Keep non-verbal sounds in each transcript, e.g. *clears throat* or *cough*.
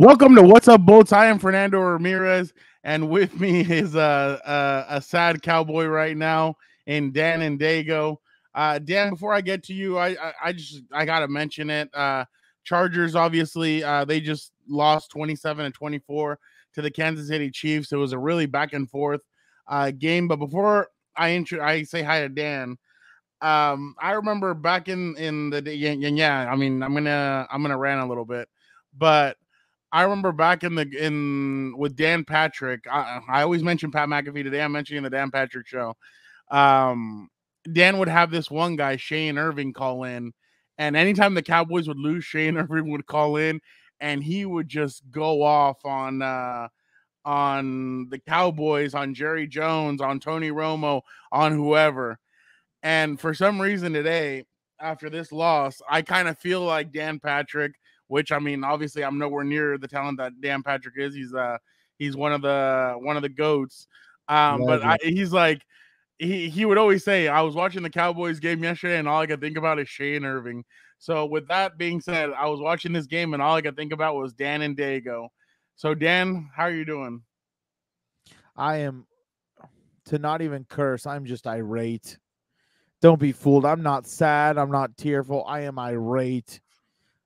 Welcome to What's Up Bolts. I am Fernando Ramirez, and with me is a, a, a sad cowboy right now in Dan and Daygo. Uh, Dan, before I get to you, I, I, I just I gotta mention it. Uh, Chargers, obviously, uh, they just lost 27 and 24 to the Kansas City Chiefs. It was a really back and forth uh, game. But before I intro, I say hi to Dan. Um, I remember back in in the yeah, yeah, I mean, I'm gonna I'm gonna rant a little bit, but I remember back in the in with Dan Patrick. I, I always mention Pat McAfee today. I'm mentioning the Dan Patrick show. Um, Dan would have this one guy, Shane Irving, call in, and anytime the Cowboys would lose, Shane *laughs* Irving would call in, and he would just go off on uh, on the Cowboys, on Jerry Jones, on Tony Romo, on whoever. And for some reason today, after this loss, I kind of feel like Dan Patrick which I mean, obviously, I'm nowhere near the talent that Dan Patrick is. He's uh he's one of the one of the goats. Um, but I, he's like he he would always say, I was watching the Cowboys game yesterday, and all I could think about is Shane Irving. So with that being said, I was watching this game, and all I could think about was Dan and Daygo. So Dan, how are you doing? I am to not even curse. I'm just irate. Don't be fooled. I'm not sad. I'm not tearful. I am irate.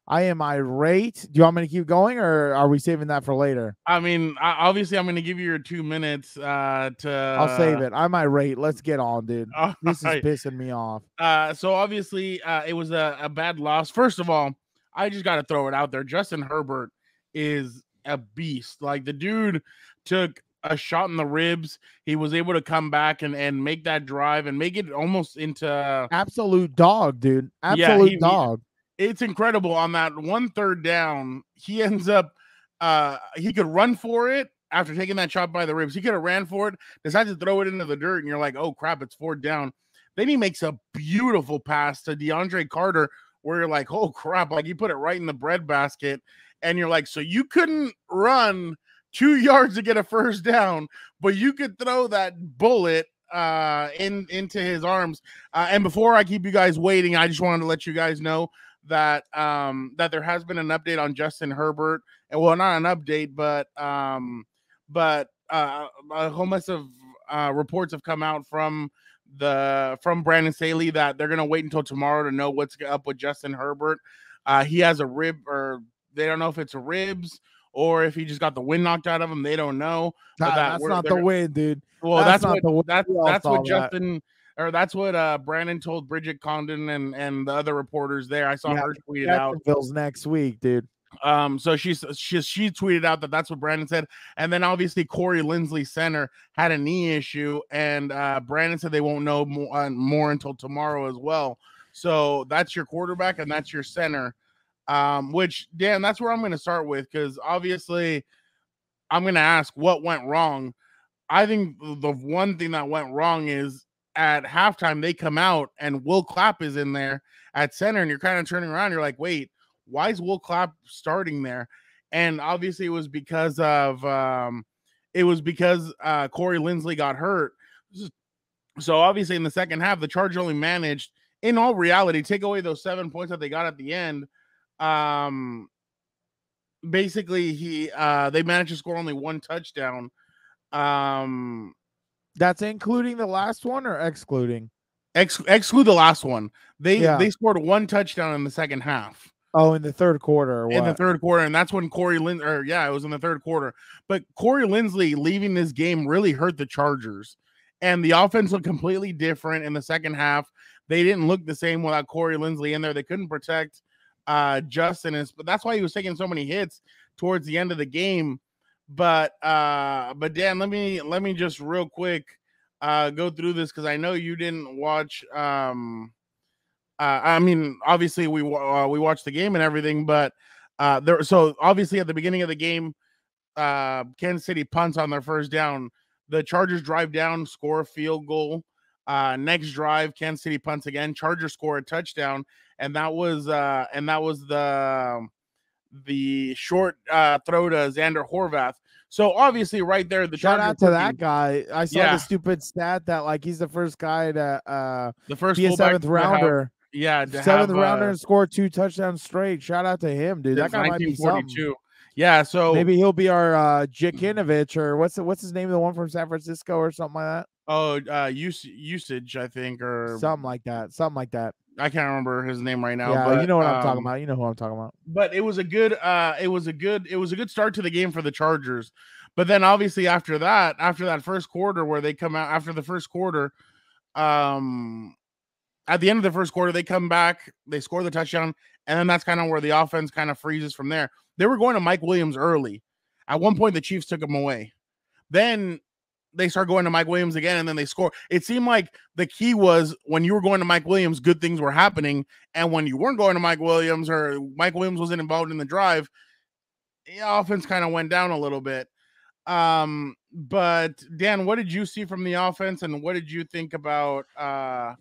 I am irate. Do you want me to keep going, or are we saving that for later? I mean, obviously, I'm going to give you your two minutes uh, to. I'll save it. I'm irate. Let's get on, dude. *laughs* this is right. pissing me off. Uh, so obviously, uh, it was a, a bad loss. First of all, I just got to throw it out there. Justin Herbert is a beast. Like the dude took a shot in the ribs. He was able to come back and, and make that drive and make it almost into absolute dog, dude. Absolute yeah, he, dog. It's incredible on that one third down. He ends up uh he could run for it after taking that shot by the ribs. He could have ran for it, decides to throw it into the dirt, and you're like, oh crap, it's fourth down. Then he makes a beautiful pass to DeAndre Carter, where you're like, oh crap, like you put it right in the bread basket. And you're like, so you couldn't run two *laughs* yards to get a first down, but you could throw that bullet uh in into his arms. Uh, and before I keep you guys waiting, I just wanted to let you guys know that um that there has been an update on Justin Herbert, and well, not an update, but um, but uh, a whole mess of uh, reports have come out from the from Brandon Staley that they're gonna wait until tomorrow to know what's up with Justin Herbert. Uh, he has a rib, or they don't know if it's ribs or if he just got the wind knocked out of him. They don't know. Nah, that that's not the wind, dude. Well, that's, that's not what, the wind. That's, that's what Justin. That or that's what uh Brandon told Bridget Condon and and the other reporters there. I saw yeah, her tweet it out. Bills next week, dude. Um, so she's she she tweeted out that that's what Brandon said, and then obviously Corey Linsley center had a knee issue, and uh Brandon said they won't know more, uh, more until tomorrow as well. So that's your quarterback and that's your center. Um, which Dan, that's where I'm going to start with because obviously I'm going to ask what went wrong. I think the one thing that went wrong is at halftime they come out and Will Clapp is in there at center, and you're kind of turning around. You're like, wait, why is Will Clapp starting there? And obviously, it was because of um, it was because uh, Corey Linsley got hurt. So obviously, in the second half, the Chargers only managed, in all reality, take away those seven points that they got at the end. Um, basically, he uh, they managed to score only one touchdown. Um, that's including the last one or excluding? Ex- exclude the last one. They yeah. they scored one touchdown in the second half. Oh, in the third quarter. In the third quarter, and that's when Corey Lin or yeah, it was in the third quarter. But Corey Linsley leaving this game really hurt the Chargers, and the offense looked completely different in the second half. They didn't look the same without Corey Linsley in there. They couldn't protect uh Justin, but that's why he was taking so many hits towards the end of the game. But uh, but Dan, let me let me just real quick uh go through this because I know you didn't watch. Um, uh, I mean, obviously we uh, we watched the game and everything, but uh, there. So obviously at the beginning of the game, uh, Kansas City punts on their first down. The Chargers drive down, score a field goal. Uh, next drive, Kansas City punts again. Chargers score a touchdown, and that was uh, and that was the the short uh, throw to Zander Horvath. So obviously, right there, the shout out to that guy. I saw yeah. the stupid stat that like he's the first guy to uh the first be a seventh rounder. Have, yeah, seventh have, rounder uh, and score two touchdowns straight. Shout out to him, dude. That guy might be something. Yeah, so Maybe he'll be our uh Jakinovich or what's the, what's his name? The one from San Francisco or something like that. oh uh use, usage, I think, or Something like that. Something like that. I can't remember his name right now. yeah, but, you know what I'm talking um, about. You know who I'm talking about. but it was a good uh it was a good it was a good start to the game for the Chargers. But then obviously after that, after that first quarter where they come out after the first quarter, um at the end of the first quarter, they come back, they score the touchdown, and then that's kind of where the offense kind of freezes from there. They were going to Mike Williams early. At one point, the Chiefs took him away. Then they start going to Mike Williams again, and then they score. It seemed like the key was when you were going to Mike Williams, good things were happening, and when you weren't going to Mike Williams or Mike Williams wasn't involved in the drive, the offense kind of went down a little bit. Um, but Dan, what did you see from the offense, and what did you think about uh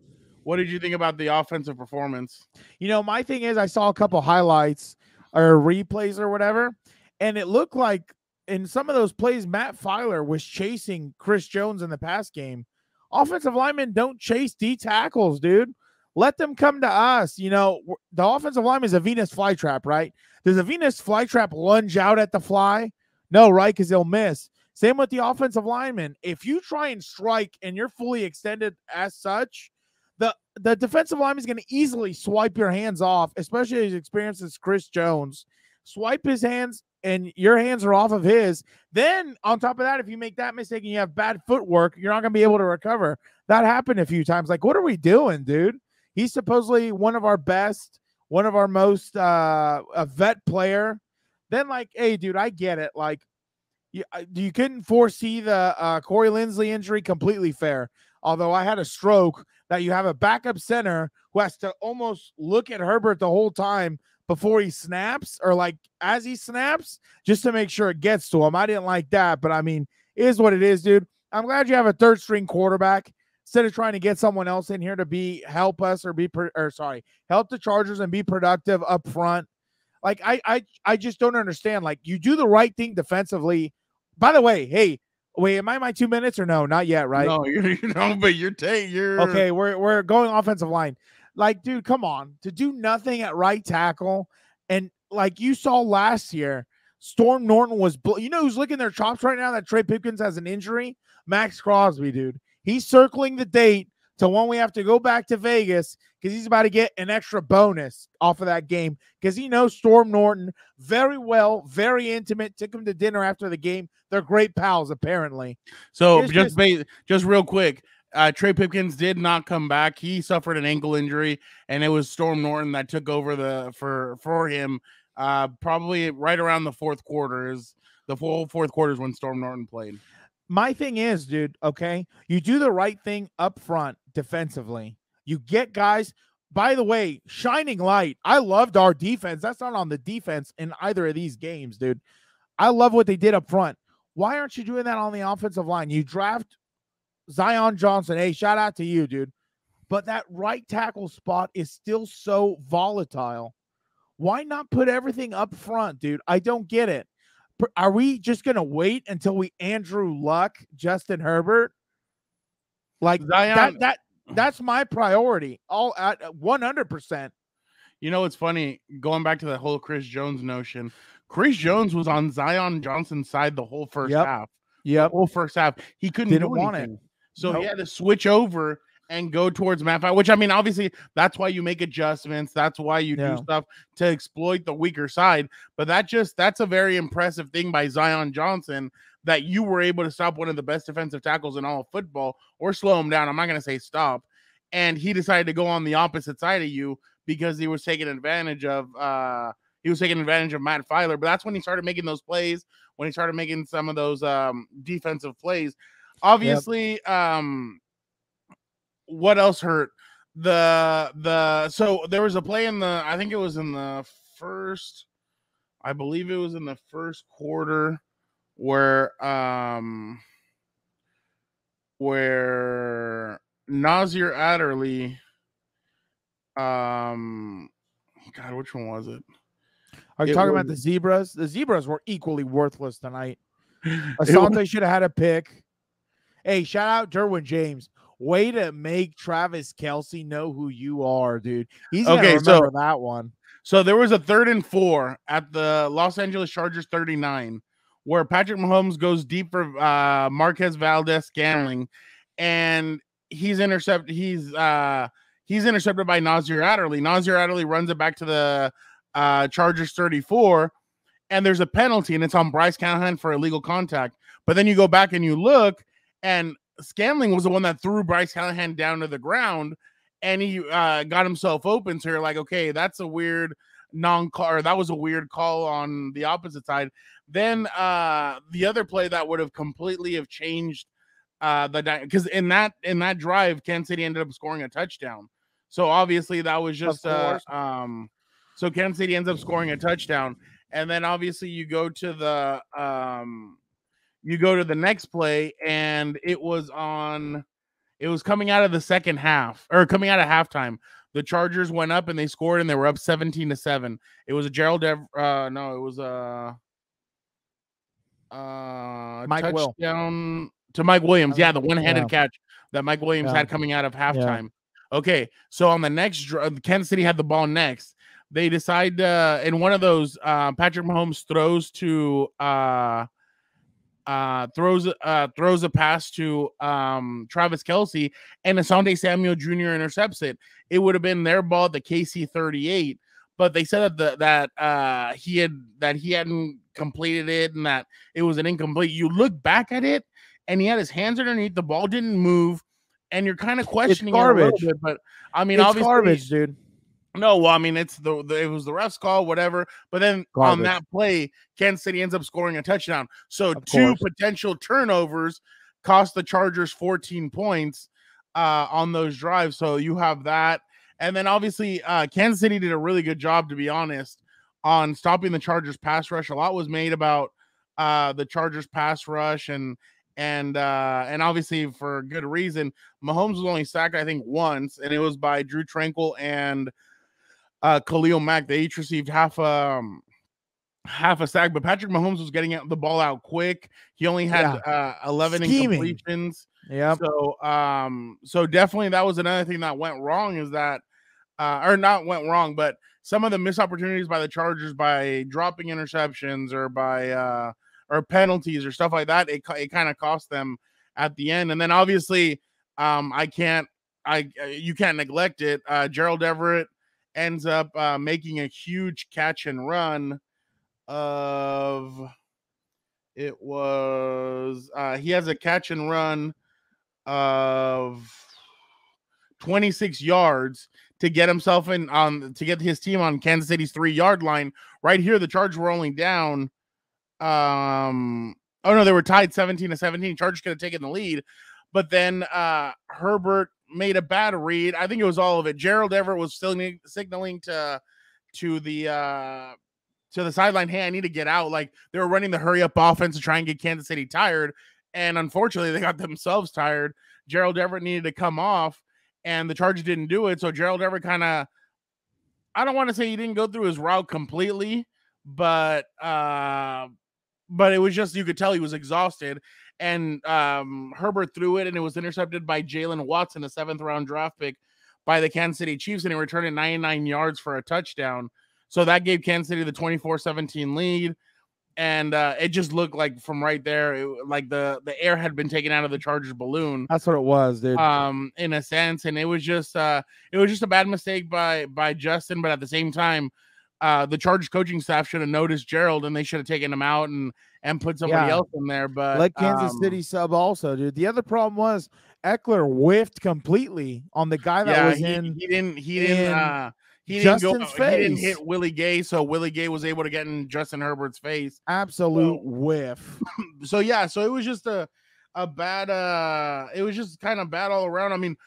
what did you think about the offensive performance? You know, my thing is, I saw a couple highlights or replays or whatever, and it looked like in some of those plays, Matt Feiler was chasing Chris Jones in the pass game. Offensive linemen don't chase D tackles, dude. Let them come to us. You know, the offensive lineman is a Venus flytrap, right? Does a Venus flytrap lunge out at the fly? No, right? Because they'll miss. Same with the offensive lineman. If you try and strike and you're fully extended as such, the the defensive lineman is going to easily swipe your hands off, especially as experienced as Chris Jones. Swipe his hands, and your hands are off of his. Then on top of that, if you make that mistake and you have bad footwork, you're not going to be able to recover. That happened a few times. Like, what are we doing, dude? He's supposedly one of our best, one of our most uh a vet player. Then, like, hey, dude, I get it. Like, you, you couldn't foresee the uh, Corey Linsley injury completely fair. Although I had a stroke, that you have a backup center who has to almost look at Herbert the whole time before he snaps or like as he snaps just to make sure it gets to him. I didn't like that, but I mean, is what it is, dude. I'm glad you have a third string quarterback instead of trying to get someone else in here to be help us or be or sorry, help the Chargers and be productive up front. Like I I I just don't understand. Like you do the right thing defensively. By the way, hey, wait, am I my two minutes or no? Not yet, right? No, you're, *laughs* you know, but you're taking you're Okay, we're we're going offensive line. Like, dude, come on. To do nothing at right tackle, and like you saw last year, Storm Norton was. Bl- you know who's licking their chops right now? That Trey Pipkins has an injury. Maxx Crosby, dude. He's circling the date to when we have to go back to Vegas because he's about to get an extra bonus off of that game because he knows Storm Norton very well, very intimate. Took him to dinner after the game. They're great pals, apparently. So It's just just- ba- just real quick, uh, Trey Pipkins did not come back. He suffered an ankle injury, and it was Storm Norton that took over the for for him. Uh, probably right around the fourth quarter is the full fourth quarter is when Storm Norton played. my thing is, dude, okay, you do the right thing up front defensively. You get guys. By the way, shining light. I loved our defense. That's not on the defense in either of these games, dude. I love what they did up front. Why aren't you doing that on the offensive line? You draft Zion Johnson. Hey, shout out to you, dude. But that right tackle spot is still so volatile. Why not put everything up front, dude? I don't get it. Are we just gonna wait until we Andrew Luck, Justin Herbert? Like Zion, that that that's my priority. All at uh, one hundred percent. you know, it's funny going back to the whole Chris Jones notion. Chris Jones was on Zion Johnson's side the whole first Yep. half. Yeah, whole first half. He couldn't Didn't want it. So Nope. he had to switch over and go towards Matt Feiler, which I mean, obviously, that's why you make adjustments. That's why you Yeah. do stuff to exploit the weaker side. But that just that's a very impressive thing by Zion Johnson that you were able to stop one of the best defensive tackles in all of football or slow him down. I'm not gonna say stop. And he decided to go on the opposite side of you because he was taking advantage of uh he was taking advantage of Matt Feiler. But that's when he started making those plays, when he started making some of those um defensive plays. Obviously, um what else hurt? The the so there was a play in the I think it was in the first I believe it was in the first quarter where um where Nasir Adderley um God, which one was it? Are you It talking about the zebras? The zebras were equally worthless tonight. *laughs* Was- Asante should have had a pick. Hey, shout out Derwin James. Way to make Travis Kelce know who you are, dude. He's gonna Okay, so- remember that one. So there was a third and four at the Los Angeles Chargers 39 where Patrick Mahomes goes deep for uh, Marquez Valdes Scantling and he's intercepted he's uh he's intercepted by Nasir Adderley. Nasir Adderley runs it back to the uh Chargers 34 and there's a penalty and it's on Bryce Callahan for illegal contact. But then you go back and you look and Scantling was the one that threw Bryce Callahan down to the ground and he uh, got himself open. So you're like, okay, that's a weird non-call, that was a weird call on the opposite side. Then uh, the other play that would have completely have changed uh, the because in that in that drive, Kansas City ended up scoring a touchdown. So obviously that was just uh, um, so Kansas City ends up scoring a touchdown, and then obviously you go to the um, you go to the next play, and it was on it was coming out of the second half or coming out of halftime. The Chargers went up and they scored and they were up 17 to 7. It was a Gerald Dev- uh no, it was a uh Mike touchdown Will. to Mike Williams. Yeah, the one-handed Yeah. catch that Mike Williams Yeah. had coming out of halftime. Okay, so on the next dr- Kansas City had the ball next. They decide uh in one of those uh Patrick Mahomes throws to uh uh throws uh throws a pass to um Travis Kelce and Asante Samuel Jr. intercepts it. It would have been their ball at the KC 38, but they said that the, that uh he had that he hadn't completed it and that it was an incomplete. You look back at it and he had his hands underneath, the ball didn't move, and you're kind of questioning it a little garbage. bit, but I mean it's obviously garbage, dude. No, well, I mean, it's the, the it was the refs call, whatever. But then on that play, Kansas City ends up scoring a touchdown. So Of two course. potential turnovers cost the Chargers 14 points uh, on those drives. So you have that, and then obviously uh, Kansas City did a really good job, to be honest, on stopping the Chargers pass rush. A lot was made about uh, the Chargers pass rush and and uh and obviously for good reason. Mahomes was only sacked, I think, once, and it was by Drue Tranquill and uh Khalil Mack. They each received half um half a sack, but Patrick Mahomes was getting the ball out quick. He only had uh 11 Scheming. incompletions. Yep. So um so definitely that was another thing that went wrong is that uh or not went wrong, but some of the missed opportunities by the Chargers by dropping interceptions or by uh or penalties or stuff like that, it it kind of cost them at the end. And then obviously um I can't I uh, you can't neglect it. Uh Gerald Everett ends up uh making a huge catch and run of it was uh he has a catch and run of 26 yards to get himself in on to get his team on Kansas City's three yard line. Right here, the Chargers were only down. Um, oh no, they were tied 17 to 17. Chargers could have taken the lead, but then uh Herbert made a bad read. I think it was all of it. Gerald Everett was still signaling to to the uh to the sideline, hey, I need to get out. Like they were running the hurry up offense to try and get Kansas City tired. And unfortunately, they got *laughs* themselves tired. Gerald Everett needed to come off, and the Chargers didn't do it. So Gerald Everett kind of, I don't want to say he didn't go through his route completely, but uh, but it was just you could tell he was exhausted. And um, Herbert threw it, and it was intercepted by Jaylen Watson, a seventh round draft pick by the Kansas City Chiefs, and he returned it 99 yards for a touchdown. So that gave Kansas City the 24 17 lead. And uh, it just looked like from right there, it, like the, the air had been taken out of the Chargers balloon That's what it was, dude. um in a sense and it was just uh it was just a bad mistake by by Justin but at the same time uh the Chargers coaching staff should have noticed Gerald and they should have taken him out and and put somebody Yeah. else in there but Let Kansas um, City sub also, dude. The other problem was Ekeler whiffed completely on the guy that yeah was he, in. he didn't he didn't uh he didn't go Justin's he didn't hit Willie Gay so Willie Gay was able to get in Justin Herbert's face absolute whiff. *laughs* so yeah, so it was just a a bad uh it was just kind of bad all around. I mean,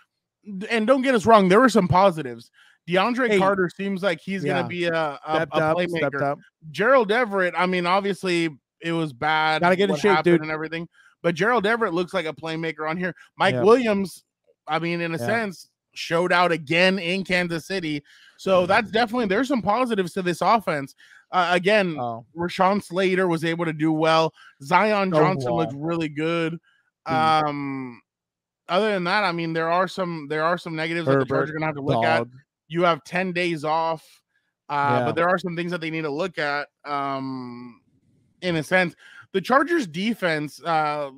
and don't get us wrong, there were some positives. DeAndre Hey, Carter seems like he's yeah. gonna be a, a, a playmaker. up. Gerald Everett, I mean, obviously it was bad. Gotta get in shape, dude. and everything. But Gerald Everett looks like a playmaker on here. Mike Yeah. Williams, I mean, in a Yeah. sense, showed out again in Kansas City. So that's definitely there's some positives to this offense. Uh, again, Oh, Rashawn Slater was able to do well. Zion So Johnson looked really good. Mm. Um, other than that, I mean, there are some there are some negatives that the Herbert, Chargers are gonna have to look at. You have 10 days off Uh, Yeah. But there are some things that they need to look at. Um, in a sense, the Chargers defense. Uh,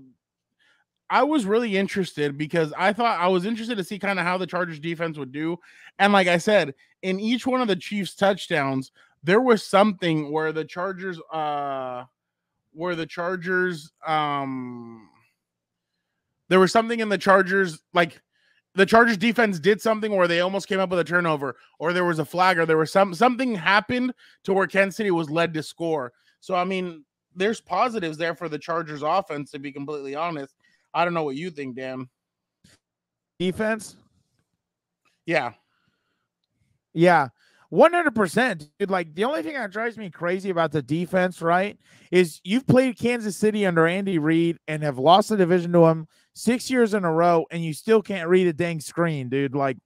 I was really interested because I thought I was interested to see kind of how the Chargers defense would do. And like I said, in each one of the Chiefs touchdowns, there was something where the Chargers uh where the Chargers um there was something in the Chargers like the Chargers defense did something where they almost came up with a turnover or there was a flag or there was some something happened to where Kansas City was led to score. So I mean, there's positives there for the Chargers offense to be completely honest. I don't know what you think, Dan. Defense. Yeah. Yeah. 100%. Dude, like the only thing that drives me crazy about the defense, right, is you've played Kansas City under Andy Reid and have lost the division to him six years in a row, and you still can't read a dang screen, dude. Like,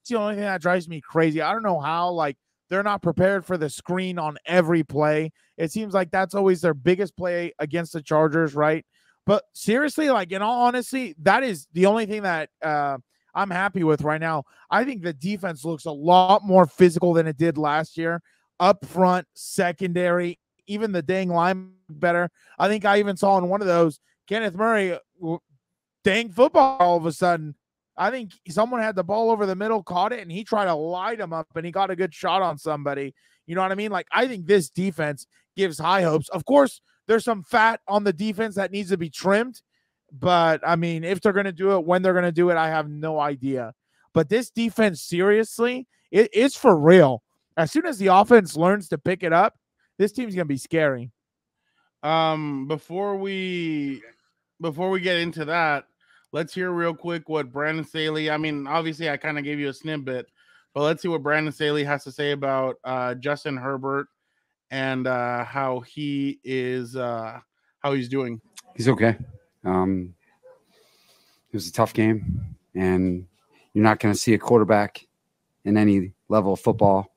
it's the only thing that drives me crazy. I don't know how, like, they're not prepared for the screen on every play. It seems like that's always their biggest play against the Chargers, right? But seriously, like, in all honesty, that is the only thing that, uh, I'm happy with right now. I think the defense looks a lot more physical than it did last year. Up front, secondary, even the dang line better. I think I even saw in one of those Kenneth Murray, dang football all of a sudden. I think someone had the ball over the middle, caught it, and he tried to light him up and he got a good shot on somebody. You know what I mean? Like, I think this defense gives high hopes. Of course, there's some fat on the defense that needs to be trimmed. But I mean, if they're going to do it, when they're going to do it, I have no idea. But this defense, seriously, it's for real. As soon as the offense learns to pick it up, this team's going to be scary. Um, before we before we get into that, let's hear real quick what Brandon Staley. I mean, obviously, I kind of gave you a snippet, but let's see what Brandon Staley has to say about uh, Justin Herbert and uh, how he is uh, how he's doing. He's okay. Um, it was a tough game, and you're not going to see a quarterback in any level of football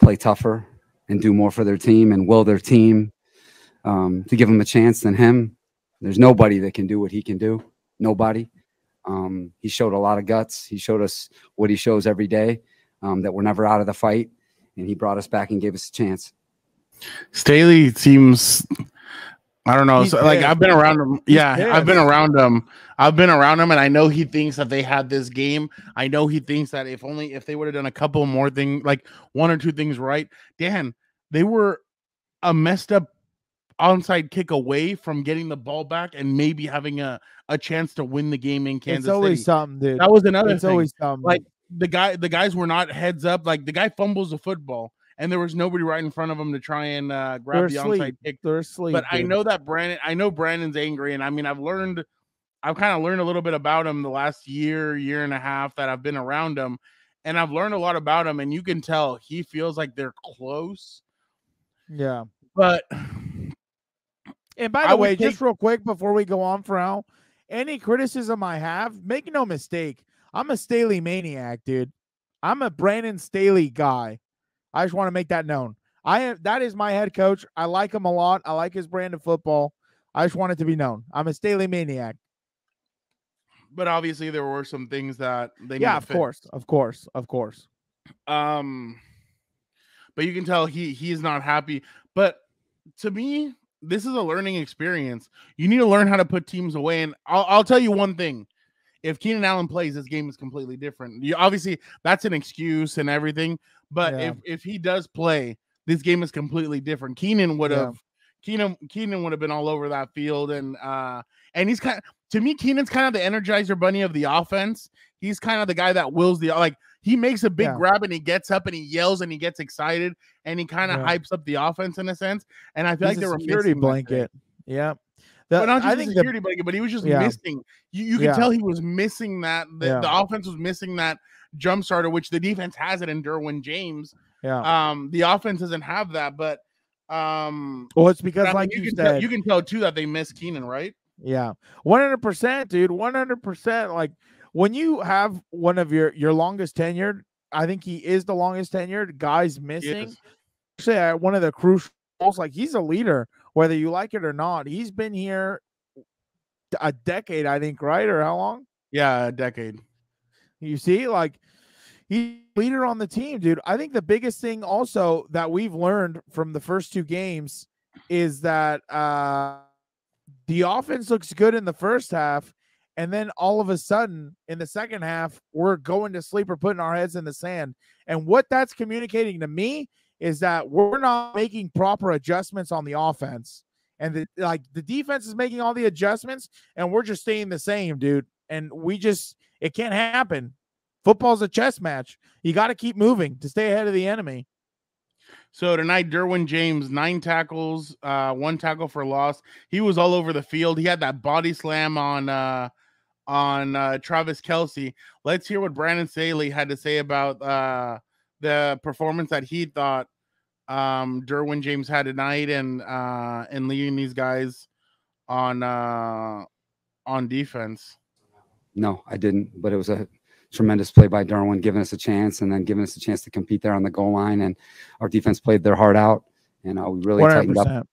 play tougher and do more for their team and will their team um, to give him a chance than him. There's nobody that can do what he can do. Nobody. Um, he showed a lot of guts. He showed us what he shows every day um, that we're never out of the fight, and he brought us back and gave us a chance. Staley seems I don't know. So, like. I've been around him. He's Yeah, I've been around him. I've been around him, and I know he thinks that they had this game. I know he thinks that if only if they would have done a couple more things, like one or two things right, Dan, they were a messed up onside kick away from getting the ball back and maybe having a a chance to win the game in Kansas it's always City. something, dude. That was another It's thing. always something. like the guy the guys were not heads up like the guy fumbles the football and there was nobody right in front of him to try and uh, grab they're the asleep. onside kick They're asleep. but I know that Brandon I know Brandon's angry and I mean I've learned I've kind of learned a little bit about him the last year year and a half that I've been around him and I've learned a lot about him and you can tell he feels like they're close Yeah. but And by the would way, take- just real quick before we go on for now, any criticism I have, make no mistake, I'm a Staley maniac, dude. I'm a Brandon Staley guy. I just want to make that known. I am that is my head coach. I like him a lot. I like his brand of football. I just want it to be known. I'm a Staley maniac. but obviously there were some things that they need Yeah, to of fix. course, of course, of course. Um, but you can tell he he's not happy. But to me, this is a learning experience. You need to learn how to put teams away. And I'll, I'll tell you one thing: if Keenan Allen plays, this game is completely different. You obviously that's an excuse and everything. But Yeah. if if he does play, this game is completely different. Keenan would Yeah. have. Keenan Keenan would have been all over that field, and uh, and he's kind of, to me. Keenan's kind of the Energizer Bunny of the offense. He's kind of the guy that wills the like. He makes a big Yeah. grab and he gets up and he yells and he gets excited and he kind of Yeah. hypes up the offense in a sense. And I feel He's like they a were security blanket. Yeah. But not just I think the security blanket, but he was just Yeah. missing. You you tell he was missing that. The, the offense was missing that jump starter, which the defense has it in Derwin James. yeah. Um, the offense doesn't have that, but um, well, it's because like you, you, can said, tell, you can tell too that they miss Keenan, right? Yeah. 100%, dude. 100%. Like when you have one of your your longest tenured, I think he is the longest tenured guys missing. Actually, at one of the crucial roles, like he's a leader whether you like it or not. He's been here a decade, I think, right? Or how long? Yeah, a decade. You see, like He's leader on the team, dude. I think the biggest thing also that we've learned from the first two games is that uh the offense looks good in the first half, and then all of a sudden in the second half, we're going to sleep or putting our heads in the sand. And what that's communicating to me is that we're not making proper adjustments on the offense. And the, like the defense is making all the adjustments, and we're just staying the same, dude. And we just it can't happen. Football's a chess match. You got to keep moving to stay ahead of the enemy. So tonight, Derwin James, nine tackles, uh, one tackle for loss. He was all over the field. He had that body slam on uh, on uh, Travis Kelce. Let's hear what Brandon Staley had to say about uh, the performance that he thought um, Derwin James had tonight and uh, and leading these guys on uh, on defense. No, I didn't, but it was a tremendous play by Derwin, giving us a chance and then giving us a chance to compete there on the goal line. And our defense played their heart out, and uh, we really 100%. tightened up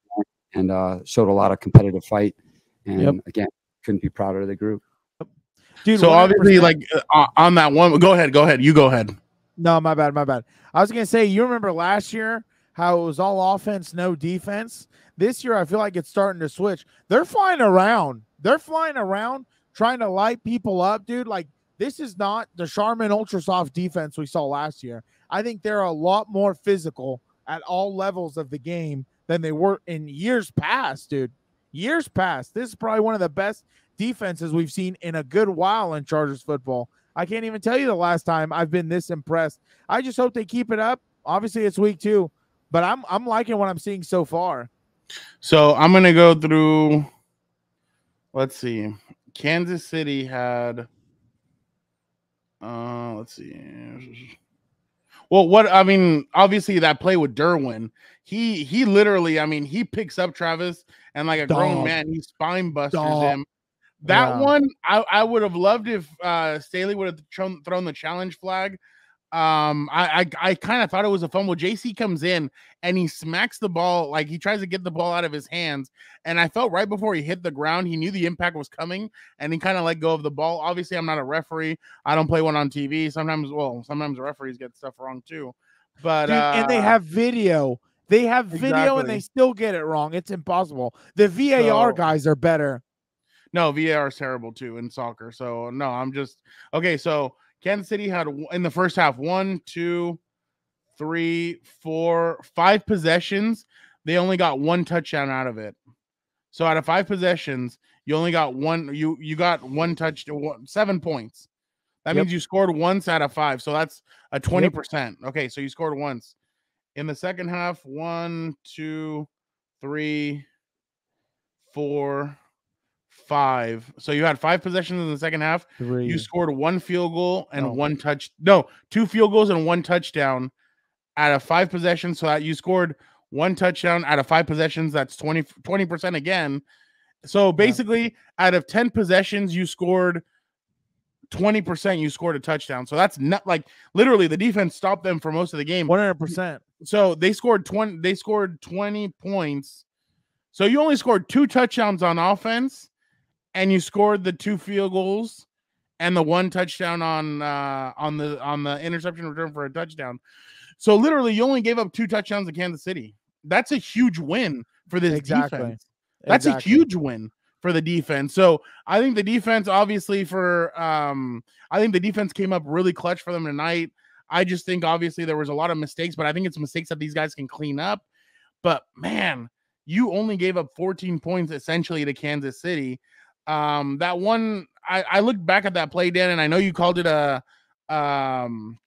and uh, showed a lot of competitive fight. And yep. again, couldn't be prouder of the group. Dude, so 100%. obviously, like uh, on that one, go ahead, go ahead, you go ahead. No, my bad, my bad. I was gonna say, you remember last year how it was all offense, no defense. This year, I feel like it's starting to switch. They're flying around. They're flying around, trying to light people up, dude. Like this is not the Charmin Ultra Soft defense we saw last year. I think they're a lot more physical at all levels of the game than they were in years past, dude. Years past. This is probably one of the best defenses we've seen in a good while in Chargers football. I can't even tell you the last time I've been this impressed. I just hope they keep it up. Obviously, it's week two, but I'm I'm liking what I'm seeing so far. So I'm gonna go through. Let's see. Kansas City had uh, let's see. Well, what I mean, obviously that play with Derwin, he he literally, I mean, he picks up Travis and like a Dog. grown man, he spine busters Dog. him. That one, I, I would have loved if uh Staley would have thrown, thrown the challenge flag um, I I, I kind of thought it was a fumble. JC comes in and he smacks the ball like he tries to get the ball out of his hands. And I felt right before he hit the ground, he knew the impact was coming and he kind of let go of the ball. Obviously, I'm not a referee. I don't play one on TV. Sometimes, well, sometimes referees get stuff wrong too. But Dude, uh, and they have video. They have video exactly. and they still get it wrong. It's impossible. The VAR so, guys are better. No, VAR is terrible too in soccer. So no, I'm just okay. So Kansas City had in the first half one, two, three, four, five possessions. They only got one touchdown out of it. So out of five possessions, you only got one. You you got one touch, seven points. That yep. means you scored once out of five. So that's a twenty yep. percent. Okay, so you scored once. In the second half, one, two, three, four, five. So you had five possessions in the second half. Three. You scored one field goal and oh. one touch. No, two field goals and one touchdown out of five possessions. So that you scored one touchdown out of five possessions. That's 20 percent again. So basically, yeah. out of ten possessions, you scored. 20% you scored a touchdown. So that's not like literally the defense stopped them for most of the game. 100%. So they scored 20 they scored 20 points. So you only scored two touchdowns on offense and you scored the two field goals and the one touchdown on uh on the on the interception return for a touchdown. So literally you only gave up two touchdowns to Kansas City. That's a huge win for this exactly. defense. That's exactly. a huge win for the defense. So I think the defense obviously for um I think the defense came up really clutch for them tonight. I just think obviously there was a lot of mistakes, but I think it's mistakes that these guys can clean up. But man, you only gave up 14 points essentially to Kansas City. Um, that one, I, I looked back at that play, Dan, and I know you called it a, um,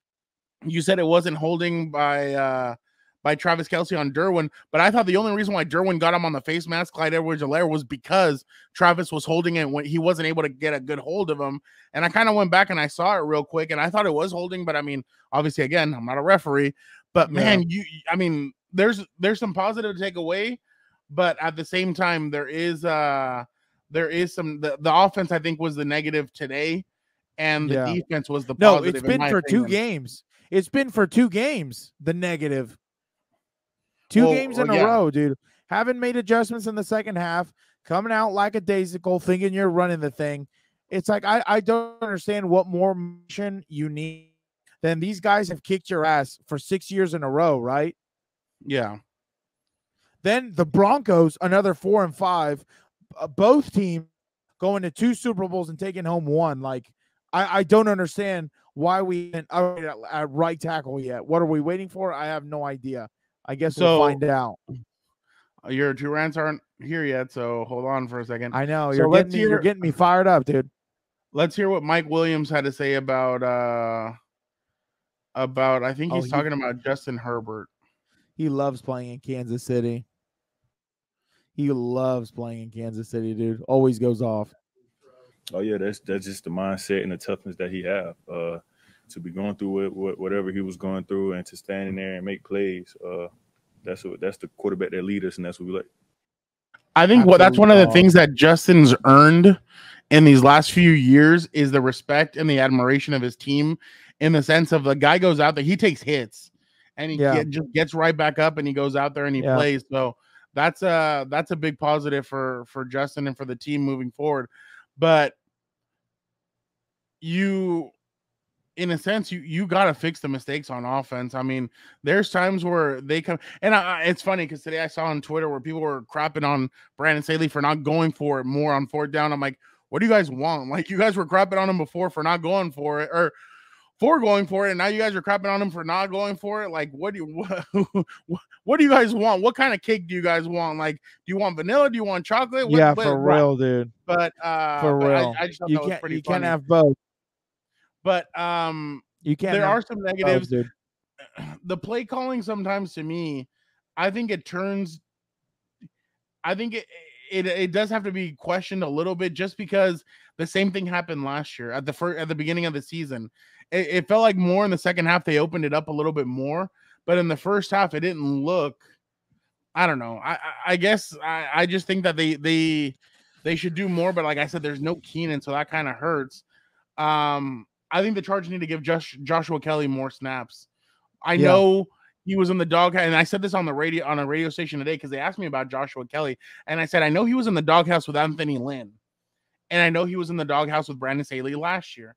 you said it wasn't holding by, uh, by Travis Kelce on Derwin, but I thought the only reason why Derwin got him on the face mask, Clyde Edwards-Helaire, was because Travis was holding it when he wasn't able to get a good hold of him. And I kind of went back and I saw it real quick, and I thought it was holding, but I mean, obviously, again, I'm not a referee, but man, yeah. you, I mean, there's there's some positive to take away, but at the same time, there is uh there is some the, the offense I think was the negative today, and the yeah. defense was the no. It's been for opinion. two games. It's been for two games. The negative. Two well, games in well, a yeah. row, dude. Haven't made adjustments in the second half. Coming out like a daisical, thinking you're running the thing. It's like I I don't understand what more mission you need then these guys have kicked your ass for six years in a row, right? Yeah. Then the Broncos, another four and five, both teams going to two Super Bowls and taking home one. Like, I, I don't understand why we at, at right tackle yet. What are we waiting for? I have no idea. I guess So- we'll find out. Your two rants aren't here yet, so hold on for a second. I know So you're getting me, you're getting me fired up, dude. Let's hear what Mike Williams had to say about uh about I think Oh, he's he- talking about Justin Herbert. He loves playing in Kansas City. He loves playing in Kansas City, dude. Always goes off. Oh yeah, that's that's just the mindset and the toughness that he have. Uh, to be going through what, what, whatever he was going through and to stand in there and make plays. Uh, that's what that's the quarterback that lead us, and that's what we like. I think what that's one of the things that Justin's earned in these last few years is the respect and the admiration of his team in the sense of the guy goes out there, he takes hits and he Yeah. get- just gets right back up and he goes out there and he Yeah. plays. So that's a that's a big positive for for Justin and for the team moving forward. But you in a sense you you got to fix the mistakes on offense. I mean, there's times where they come and I, it's funny because today I saw on Twitter where people were crapping on Brandon Staley for not going for it more on fourth down. I'm like, what do you guys want? *laughs* Like you guys were crapping on him before for not going for it or for going for it, and now you guys are crapping on him for not going for it. Like, what do you *laughs* what, what do you guys want? What kind of cake do you guys want? Like, do you want vanilla? Do you want chocolate? What- yeah, what- for real, dude. But uh, For but I- real. I, just thought You that can't pretty you funny. can't have both. but um, You can't. there are some both, negatives dude. *clears throat* the play calling sometimes to me, I think it turns. I think it, it it does have to be questioned a little bit just because the same thing happened last year at the first at the beginning of the season. It, it felt like more in the second half they opened it up a little bit more, but in the first half it didn't look. I don't know. I I, guess I, I just think that they they they should do more. But like I said, there's no Keenan, so that kind of hurts. Um, I think the Chargers need to give Josh, Joshua Kelley more snaps. I Yeah. know he was in the doghouse, and I said this on the radio on a radio station today because they asked me about Joshua Kelley, and I said I know he was in the doghouse with Anthony Lynn, and I know he was in the doghouse with Brandon Staley last year.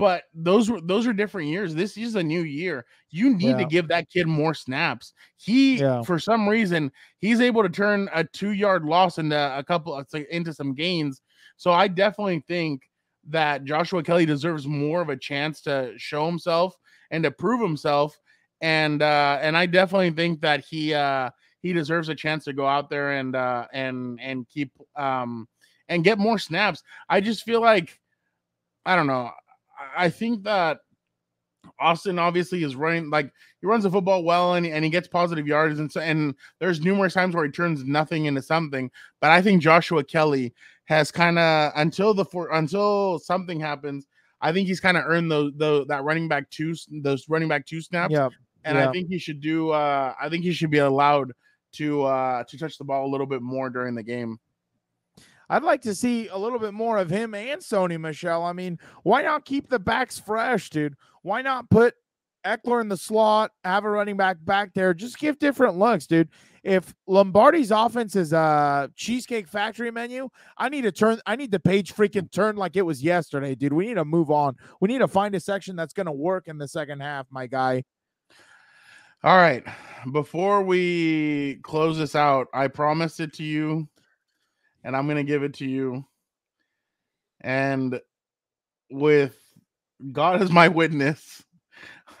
But those were those are different years. This is a new year. You need to give that kid more snaps. He, Yeah. for some reason, he's able to turn a two yard loss into a couple uh, into some gains. So I definitely think that Joshua Kelley deserves more of a chance to show himself and to prove himself. And uh, and I definitely think that he uh, he deserves a chance to go out there and uh, and and keep um, and get more snaps. I just feel like I don't know. I- think that Austin obviously is running like he runs the football well and, and he gets positive yards and so and there's numerous times where he turns nothing into something. But I think Joshua Kelley has kind of until the for until something happens. I think he's kind of earned those those that running back two those running back two snaps, Yeah, and yeah. I think he should do. uh I think he should be allowed to uh to touch the ball a little bit more during the game. I'd like to see a little bit more of him and Sony Michel. I mean, why not keep the backs fresh, dude? Why not put Ekeler in the slot, have a running back back there? Just give different looks, dude. If Lombardi's offense is a cheesecake factory menu, I need to turn. I need the page freaking turn like it was yesterday, dude. We need to move on. We need to find a section that's going to work in the second half, my guy. All right. Before we close this out, I promised it to you, and I'm going to give it to you. And with God as my witness, *laughs*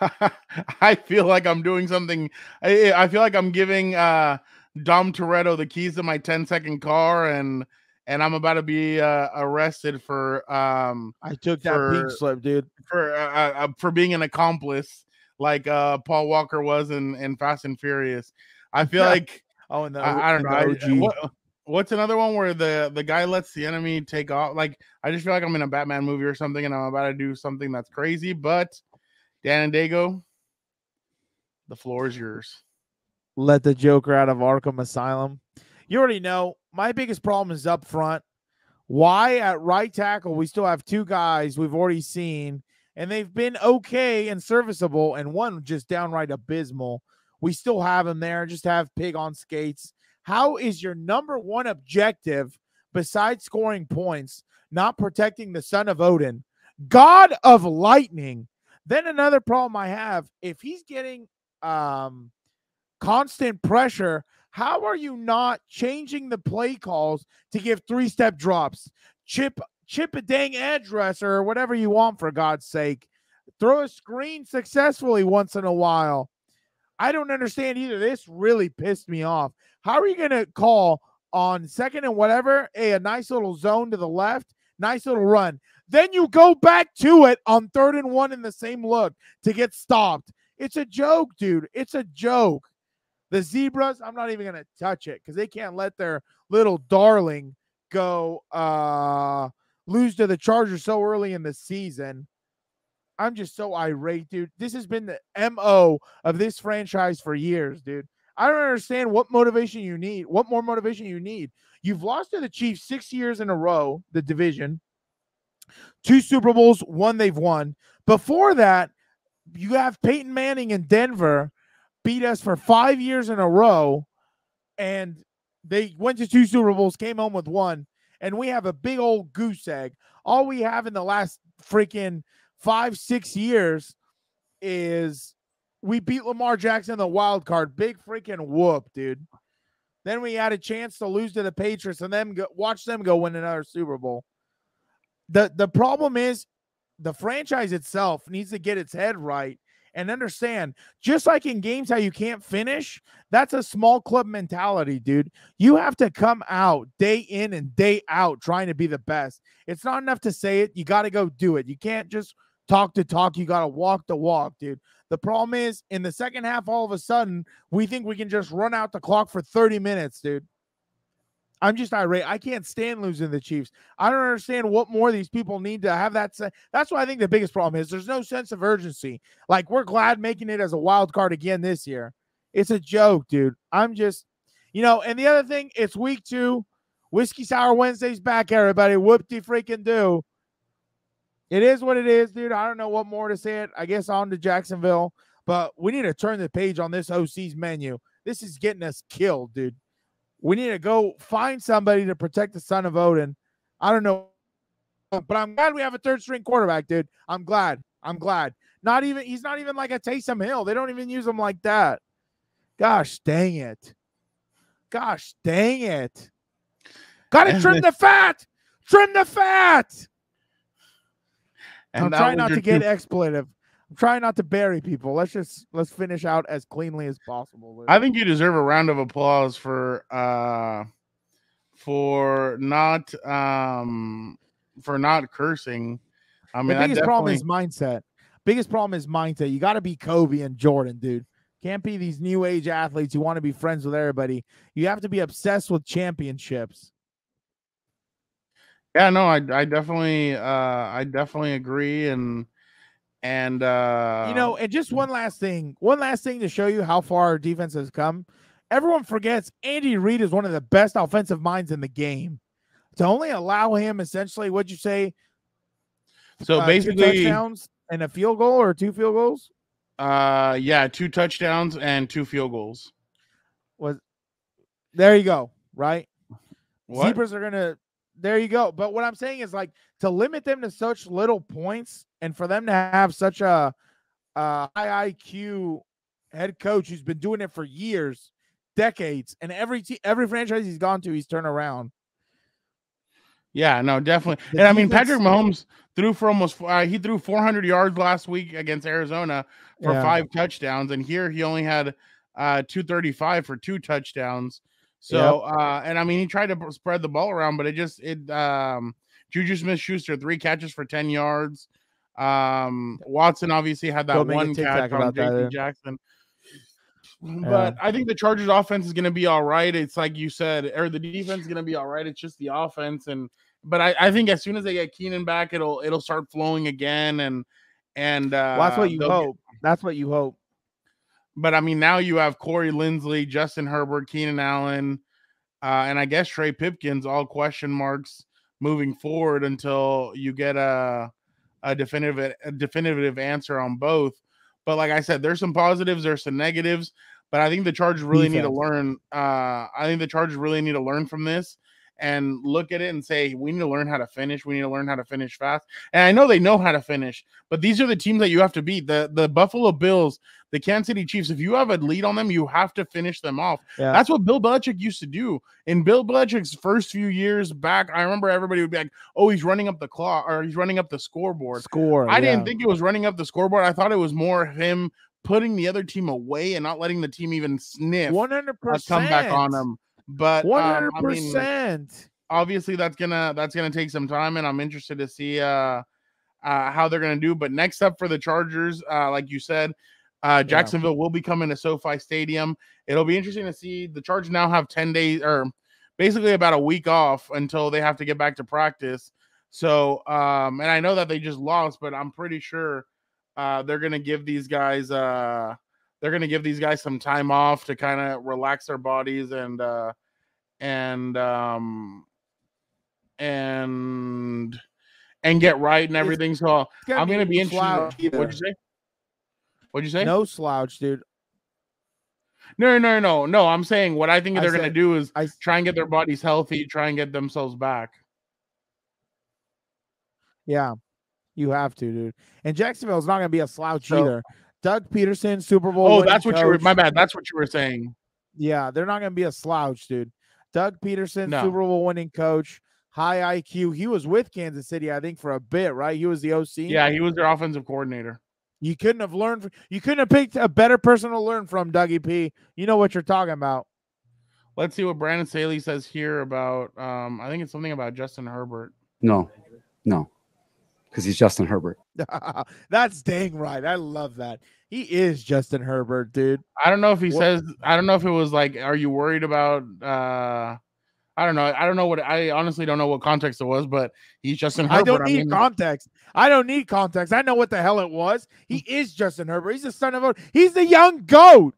I feel like I'm doing something. I, I feel like I'm giving uh, Dom Toretto the keys to my 10 second car, and and I'm about to be uh, arrested for um I took that pink slip, dude. for uh, uh, for being an accomplice like uh Paul Walker was in in Fast and Furious. I feel like Oh, and the, I, I don't know. I- what, what's another one where the the guy lets the enemy take off? Like I just feel like I'm in a Batman movie or something, and I'm about to do something that's crazy. But Dan and Daygo, the floor is yours. let the Joker out of Arkham Asylum. You already know my biggest problem is up front. Why at right tackle we still have two guys we've already seen, and they've been okay and serviceable, and one just downright abysmal. We still have him there, just have pig on skates. How is your number one objective besides scoring points, not protecting the son of Odin, God of lightning, Then another problem I have if he's getting um, constant pressure, how are you not changing the play calls to give three step drops? Chip chip a dang rusher or whatever you want for God's sake. Throw a screen successfully once in a while. I don't understand either. This really pissed me off. How are you going to call on second and whatever, a, a nice little zone to the left, nice little run. Then you go back to it on third and one in the same look to get stopped. It's a joke, dude. It's a joke. The zebras, I'm not even gonna touch it because they can't let their little darling go uh lose to the Chargers so early in the season. I'm just so irate, dude. This has been the MO of this franchise for years, dude. I don't understand what motivation you need. What more motivation you need? You've lost to the Chiefs six years in a row, the division, two Super Bowls, one they've won. Before that, you have Peyton Manning in Denver beat us for five years in a row, and they went to two Super Bowls, came home with one, and we have a big old goose egg. All we have in the last freaking five, six years is we beat Lamar Jackson in the wild card. Big freaking whoop, dude. Then we had a chance to lose to the Patriots and then go, watch them go win another Super Bowl. The the problem is the franchise itself needs to get its head right and understand just like in games how you can't finish that's a small club mentality dude you have to come out day in and day out trying to be the best it's not enough to say it you got to go do it you can't just talk to talk you got to walk the walk dude the problem is in the second half, all of a sudden, we think we can just run out the clock for 30 minutes, dude. I'm just irate. I can't stand losing the Chiefs. I don't understand what more these people need to have that. Se- That's why I think the biggest problem is. There's no sense of urgency. Like we're glad making it as a wild card again this year. It's a joke, dude. I'm just, you know. And the other thing, it's week two. Whiskey Sour Wednesday's back, everybody. Whoop de freaking do. It is what it is, dude. I don't know what more to say it. I guess on to Jacksonville, but we need to turn the page on this OC's menu. This is getting us killed, dude. We need to go find somebody to protect the son of Odin. I don't know, but I'm glad we have a third string quarterback, dude. I'm glad. I'm glad. Not even he's not even like a Taysom Hill. They don't even use him like that. Gosh dang it. Gosh dang it. Gotta trim the fat. Trim the fat. And I'm trying not to get expletive. I'm trying not to bury people. Let's just let's finish out as cleanly as possible. I think you deserve a round of applause for uh for not um for not cursing. I mean, the biggest problem is mindset. Biggest problem is mindset. You got to be Kobe and Jordan, dude. Can't be these new age athletes who want to be friends with everybody. You have to be obsessed with championships. Yeah, no, I I definitely uh I definitely agree and and uh you know, and just one last thing, one last thing to show you how far our defense has come. Everyone forgets Andy Reid is one of the best offensive minds in the game. To only allow him essentially what'd you say? So uh, basically touchdowns and a field goal or two field goals? Uh yeah, two touchdowns and two field goals. Was there you go, right? What? Zebras are gonna there you go. But what I'm saying is like to limit them to such little points and for them to have such a, a high IQ head coach who's been doing it for years, decades, and every te- every franchise he's gone to, he's turned around. Yeah, no, definitely. The and I mean, Patrick Mahomes threw for almost uh, he threw 400 yards last week against Arizona for yeah. five touchdowns, and here he only had uh 235 for two touchdowns. So, yep. uh, and I mean, he tried to spread the ball around, but it just it um Juju Smith Schuster three catches for 10 yards. Um, Watson obviously had that one catch on JC Jackson. But yeah. I think the Chargers offense is going to be all right. It's like you said, or the defense is going to be all right. It's just the offense, and but I, I think as soon as they get Keenan back, it'll it'll start flowing again, and and uh, well, that's what you hope. Get, that's what you hope. But I mean, now you have Corey Linsley, Justin Herbert, Keenan Allen, uh, and I guess Trey Pipkins, all question marks moving forward until you get a a definitive a definitive answer on both. But like I said, there's some positives, there's some negatives. But I think the Chargers really Defense. need to learn. Uh, I think the Chargers really need to learn from this and look at it and say we need to learn how to finish. We need to learn how to finish fast. And I know they know how to finish, but these are the teams that you have to beat. The the Buffalo Bills, the Kansas City Chiefs. If you have a lead on them, you have to finish them off. Yeah. That's what Bill Belichick used to do. In Bill Belichick's first few years back, I remember everybody would be like, "Oh, he's running up the clock or he's running up the scoreboard." Score. I yeah. didn't think it was running up the scoreboard. I thought it was more him putting the other team away and not letting the team even sniff one hundred a percent comeback on them. But One um, hundred I mean, percent. obviously that's gonna that's gonna take some time, and I'm interested to see uh, uh how they're gonna do. But next up for the Chargers, uh, like you said, uh, Jacksonville will be coming to SoFi Stadium. It'll be interesting to see. The Chargers now have ten days or basically about a week off until they have to get back to practice. So, um, and I know that they just lost, but I'm pretty sure uh, they're gonna give these guys uh, they're gonna give these guys some time off to kind of relax their bodies and uh, and um, and and get right and everything. So I'm gonna be interested. What'd you say? What'd you say? No slouch, dude. no, no, no, no. I'm saying what I think they're gonna do is I try and get their bodies healthy, try and get themselves back. yeah, you have to, dude. And Jacksonville's not gonna be a slouch So- either. Doug Pederson, Super Bowl. Oh, that's what you were. My bad. That's what you were saying. Yeah, they're not going to be a slouch, dude. Doug Pederson, No. Super Bowl winning coach, high IQ. He was with Kansas City, I think, for a bit, right? He was the OC. Yeah, he was their offensive coordinator. You couldn't have learned. fr- You couldn't have picked a better person to learn from, Dougie P. You know what you're talking about. Let's see what Brandon Staley says here about. Um, I think it's something about Justin Herbert. No, no, because he's Justin Herbert. *laughs* That's dang right. I love that. He is Justin Herbert, dude. I don't know if he What- says. I don't know if it was like, "Are you worried about?" uh I don't know. I don't know what. I honestly don't know what context it was, but he's Justin Herbert. I don't need mean, context. I don't need context. I know what the hell it was. He is Justin Herbert. He's the son of a. He's the young goat.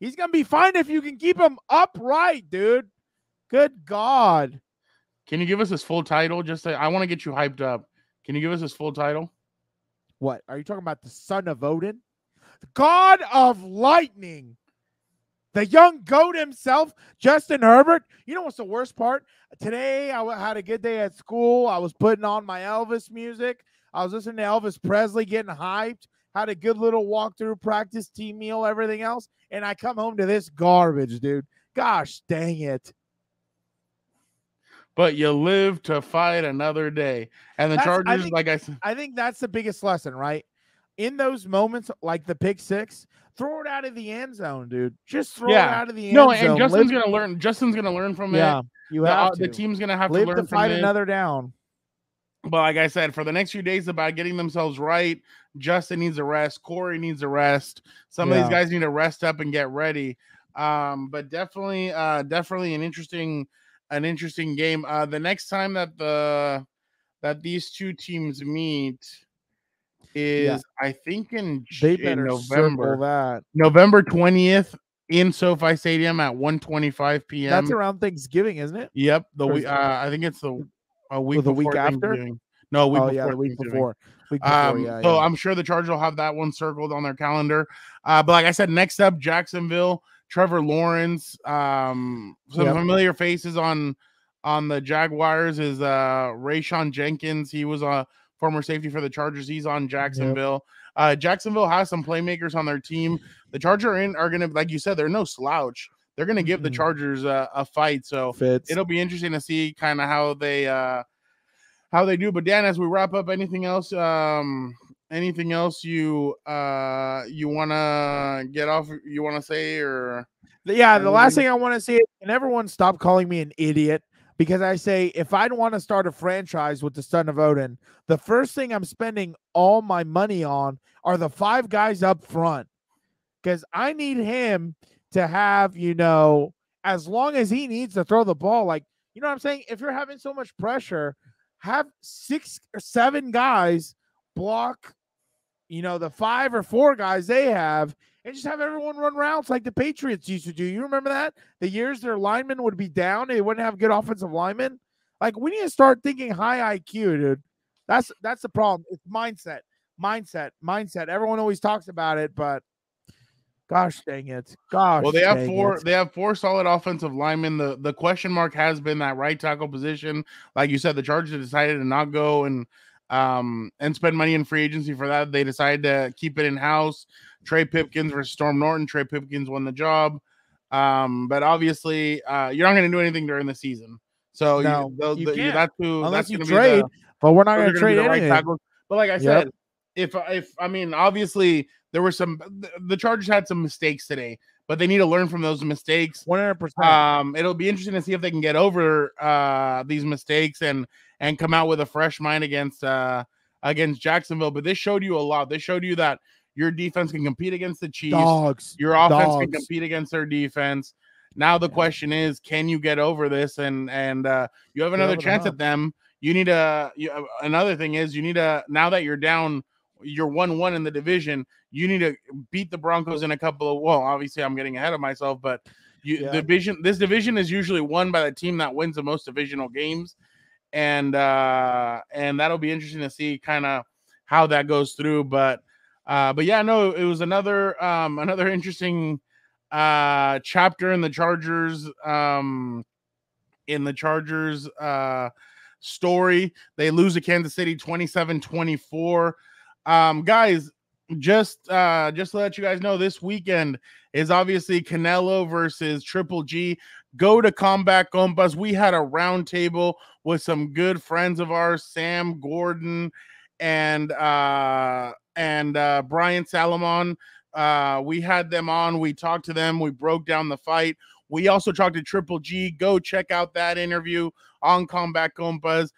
He's gonna be fine if you can keep him upright, dude. Good God. Can you give us his full title? Just to, I want to get you hyped up. Can you give us his full title? What are you talking about? The son of Odin, God of lightning, the young goat himself, Justin Herbert. You know what's the worst part? Today I had a good day at school. I was putting on my Elvis music. I was listening to Elvis Presley getting hyped. Had a good little walkthrough practice team meal, everything else, and I come home to this garbage, dude. Gosh dang it! But you live to fight another day. And the That's- I Chargers, think- like I said, I think that's the biggest lesson, right? In those moments, like the pick six, throw it out of the end zone, dude. Just throw Yeah. it out of the end no, zone. and Justin's Live- gonna learn. Justin's gonna learn from yeah, it. you The, have uh, to. the team's gonna have live to to learn from fight it. another down. But like I said, for the next few days, about getting themselves right. Justin needs a rest. Corey needs a rest. Some of these guys need to rest up and get ready. Um, but definitely, uh, definitely an interesting, an interesting game. Uh, the next time that the that these two teams meet is, I think, in, They in November, that. November twentieth in SoFi Stadium at 1:25 p.m. That's around Thanksgiving, isn't it? Yep, the week. Uh, I think it's the a week the week after? No, week oh before yeah, the week before. Week before, Um, yeah, so yeah. I'm sure the Chargers will have that one circled on their calendar. Uh, but like I said, next up, Jacksonville, Trevor Lawrence. Um, some Yep. familiar faces on on the Jaguars is uh Rayshawn Jenkins. He was a former safety for the Chargers. He's on Jacksonville. Uh, Jacksonville has some playmakers on their team. The Chargers are in are gonna, like you said, they're no slouch. They're gonna give the Mhm. Chargers a, a fight. So Fits. it'll be interesting to see kind of how they uh how they do but dan as we wrap up anything else um anything else you uh you want to get off you want to say or yeah, the last thing I want to say is can everyone stop calling me an idiot? Because I say if I'd want to start a franchise with the son of Odin, the first thing I'm spending all my money on are the five guys up front. Because I need him to have, you know, as long as he needs to throw the ball, like, you know what I'm saying? If you're having so much pressure, have six or seven guys block, you know, the five or four guys they have and just have everyone run routes like the Patriots used to do. You remember that? The years their linemen would be down, they wouldn't have good offensive linemen. Like we need to start thinking high IQ, dude. That's that's the problem. It's mindset, mindset, mindset. Everyone always talks about it, but Gosh dang it. Gosh. Well, they have four. it. They have four solid offensive linemen. The the question mark has been that right tackle position. Like you said, the Chargers decided to not go and um and spend money in free agency for that. They decided to keep it in house. Trey Pipkins versus Storm Norton. Trey Pipkins won the job. Um, but obviously, uh, you're not going to do anything during the season. So No, you, they'll- you the- can't, that's who Unless that's you trade, Be the, but we're not going to trade the right anything. But like I Yep. said, if if I mean, obviously there were some. The, the Chargers had some mistakes today, but they need to learn from those mistakes. One hundred percent. Um, it'll be interesting to see if they can get over uh these mistakes and and come out with a fresh mind against uh against Jacksonville. But this showed you a lot. This showed you that your defense can compete against the Chiefs. Dogs. Your offense can compete against their defense. Now the Yeah. question is, can you get over this? And and uh, you have another chance at them. You need a. You, another thing is you need a. Now that you're down, you're one one in the division. You need to beat the Broncos in a couple of. Well, obviously I'm getting ahead of myself, but you Yeah. division. This division is usually won by the team that wins the most divisional games, and uh and that'll be interesting to see kind of how that goes through. But uh, but yeah, no, it was another um another interesting uh chapter in the Chargers um in the Chargers uh story. They lose to Kansas City 27-24. Um guys, just uh just to let you guys know this weekend is obviously Canelo versus Triple G. Go to Combat Compas. We had a roundtable with some good friends of ours, Sam Gordon and uh and uh Brian Salomon. Uh we had them on, we talked to them, we broke down the fight. We also talked to Triple G. Go check out that interview on Combat Compas.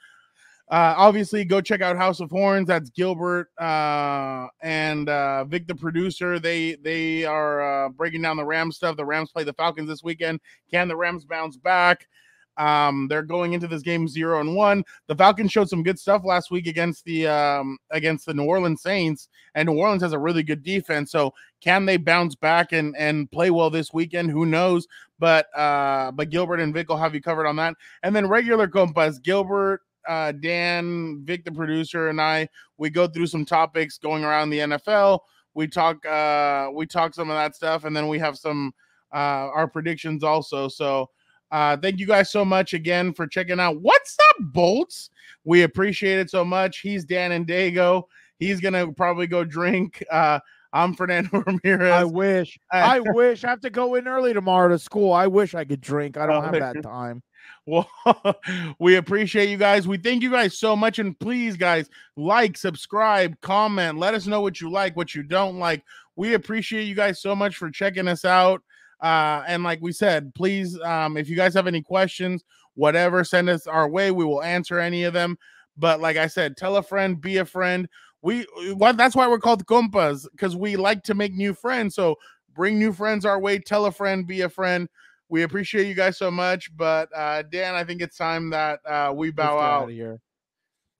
Uh, obviously, go check out House of Horns. That's Gilbert uh, and uh, Vic, the producer. They they are uh, breaking down the Rams stuff. The Rams play the Falcons this weekend. Can the Rams bounce back? Um, they're going into this game zero and one. The Falcons showed some good stuff last week against the um, against the New Orleans Saints, and New Orleans has a really good defense. So can they bounce back and and play well this weekend? Who knows? But uh, but Gilbert and Vic will have you covered on that. And then regular compas, Gilbert, uh, Dan, Vic, the producer, and I, we go through some topics going around the NFL. We talk, uh, we talk some of that stuff, and then we have some uh, our predictions also. So, uh, thank you guys so much again for checking out. What's up, Bolts? We appreciate it so much. He's Dan and Daygo. He's gonna probably go drink. Uh, I'm Fernando *laughs* Ramirez. I wish. I wish. I have to go in early tomorrow to school. I wish I could drink. I don't have *laughs* that time. Well, *laughs* we appreciate you guys. We thank you guys so much. And please, guys, like, subscribe, comment. Let us know what you like, what you don't like. We appreciate you guys so much for checking us out. Uh, and like we said, please, um, if you guys have any questions, whatever, send us our way. We will answer any of them. But like I said, tell a friend, be a friend. We what that's why we're called compas because we like to make new friends. So bring new friends our way. Tell a friend, be a friend. We appreciate you guys so much. But uh, Dan, I think it's time that uh, we bow get out. outta here.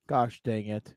Gosh dang it.